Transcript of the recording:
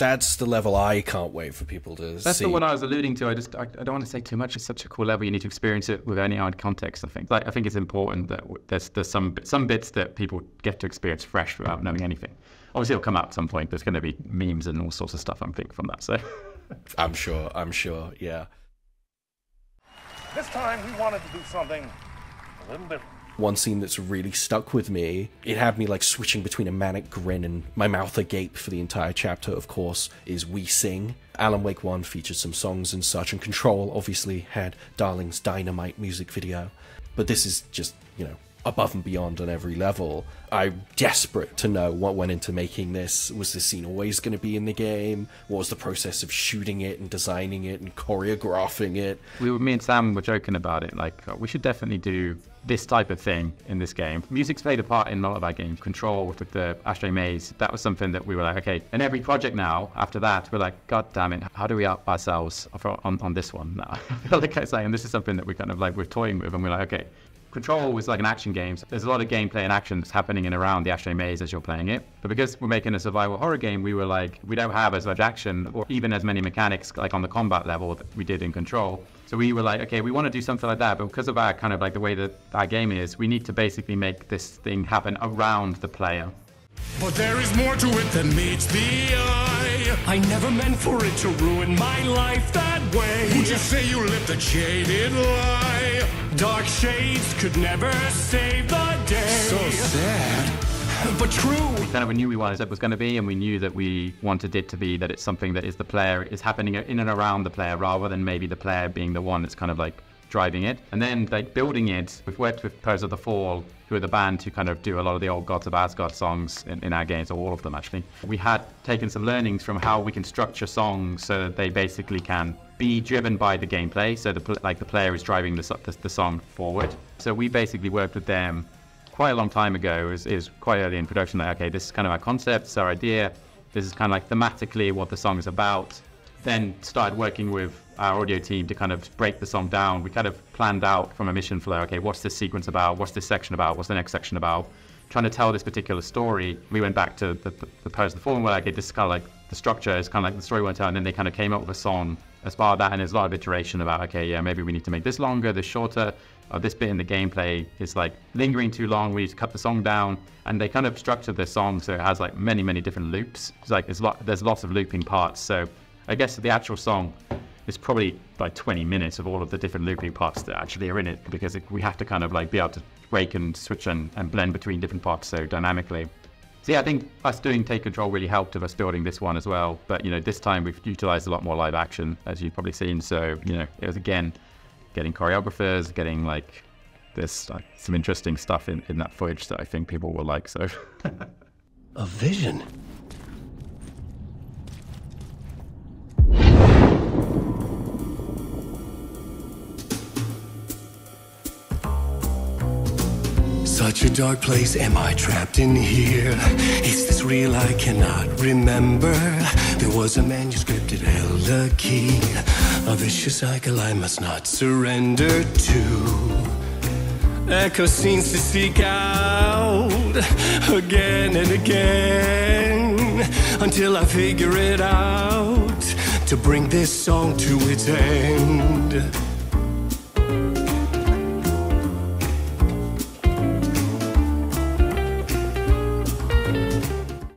that's the level I can't wait for people to see. That's see. the one I was alluding to. I just I, I don't want to say too much. It's such a cool level. You need to experience it with any odd context. I think. Like I think it's important that there's there's some some bits that people get to experience fresh without knowing anything. Obviously, it'll come out at some point. There's going to be memes and all sorts of stuff. I'm thinking from that. So I'm sure. I'm sure. Yeah. This time we wanted to do something a little different. One scene that's really stuck with me. It had me like switching between a manic grin and my mouth agape for the entire chapter. Of course, is "We Sing." Alan Wake One featured some songs and such, and Control obviously had Darling's Dynamite music video. But this is just you know above and beyond on every level. I'm desperate to know what went into making this. Was this scene always going to be in the game? What was the process of shooting it and designing it and choreographing it? we were me and Sam were joking about it. Like we should definitely do this type of thing in this game. Music's played a part in a lot of our games. Control with the Ashtray Maze. That was something that we were like, okay. And every project now after that, we're like, God damn it, how do we up ourselves on, on this one? Now like I say, and this is something that we kind of like we're toying with, and we're like, okay. Control was like an action game. So there's a lot of gameplay and action that's happening in around the Ashtray Maze as you're playing it. But because we're making a survival horror game, we were like, we don't have as much action or even as many mechanics like on the combat level that we did in Control. So we were like, okay, we want to do something like that, but because of our kind of like the way that our game is, we need to basically make this thing happen around the player. But there is more to it than meets the eye. I never meant for it to ruin my life that way. Would you say you lived a jaded lie? Dark shades could never save the day. So sad. But true. We kind of we knew we wanted it was going to be, and we knew that we wanted it to be that it's something that is the player is happening in and around the player, rather than maybe the player being the one that's kind of like driving it. And then like building it, we've worked with Poets of the Fall, who are the band who kind of do a lot of the old Gods of Asgard songs in, in our games, or all of them actually. We had taken some learnings from how we can structure songs so that they basically can be driven by the gameplay, so the like the player is driving the, the, the song forward. So we basically worked with them quite a long time ago. Is is quite early in production. Like, okay, this is kind of our concept, it's our idea. This is kind of like thematically what the song is about. Then started working with our audio team to kind of break the song down. We kind of planned out from a mission flow. Okay, what's this sequence about? What's this section about? What's the next section about? Trying to tell this particular story. We went back to the, the, the of the form where like, this is kind of like the structure is kind of like the story went out. And then they kind of came up with a song as part of that. And there's a lot of iteration about, okay, yeah, maybe we need to make this longer, this shorter. Or this bit in the gameplay is like lingering too long. We need to cut the song down, and they kind of structured the song so it has like many, many different loops. It's like there's lot, there's lots of looping parts. So I guess the actual song is probably like 20 minutes of all of the different looping parts that actually are in it because it, we have to kind of like be able to break and switch and, and blend between different parts so dynamically. So yeah, I think us doing Take Control really helped with us building this one as well. But you know, this time we've utilized a lot more live action, as you've probably seen. So you know, it was again getting choreographers, getting like there's like, some interesting stuff in, in that footage that I think people will like. So A vision. Such a dark place, am I trapped in here? Is this real? I cannot remember. There was a manuscript, it held a key. A vicious cycle I must not surrender to. Echo seems to seek out again and again until I figure it out to bring this song to its end.